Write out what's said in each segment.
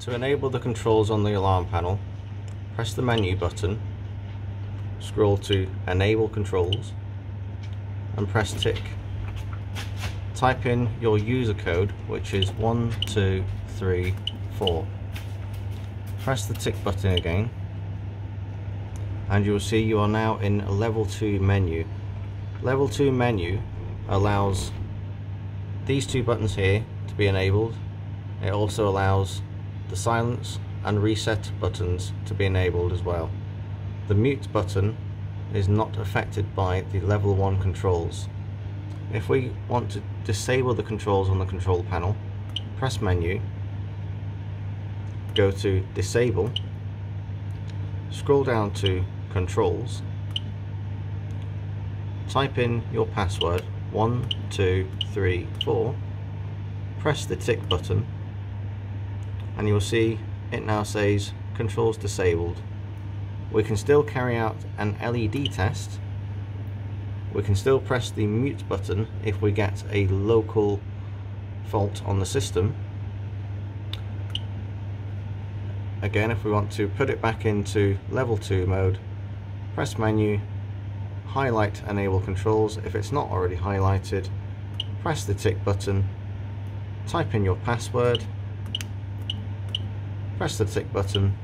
To enable the controls on the alarm panel, press the menu button, scroll to Enable Controls and press tick. Type in your user code which is 1234. Press the tick button again and you will see you are now in a level 2 menu. Level 2 menu allows these two buttons here to be enabled. It also allows the silence and reset buttons to be enabled as well. The mute button is not affected by the level 1 controls. If we want to disable the controls on the control panel, press menu, go to disable, scroll down to controls, type in your password 1234, press the tick button and you'll see it now says controls disabled. We can still carry out an LED test. We can still press the mute button if we get a local fault on the system. Again, if we want to put it back into level 2 mode, press menu, highlight enable controls. If it's not already highlighted, press the tick button, type in your password, press the tick button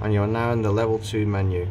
and you are now in the level 2 menu.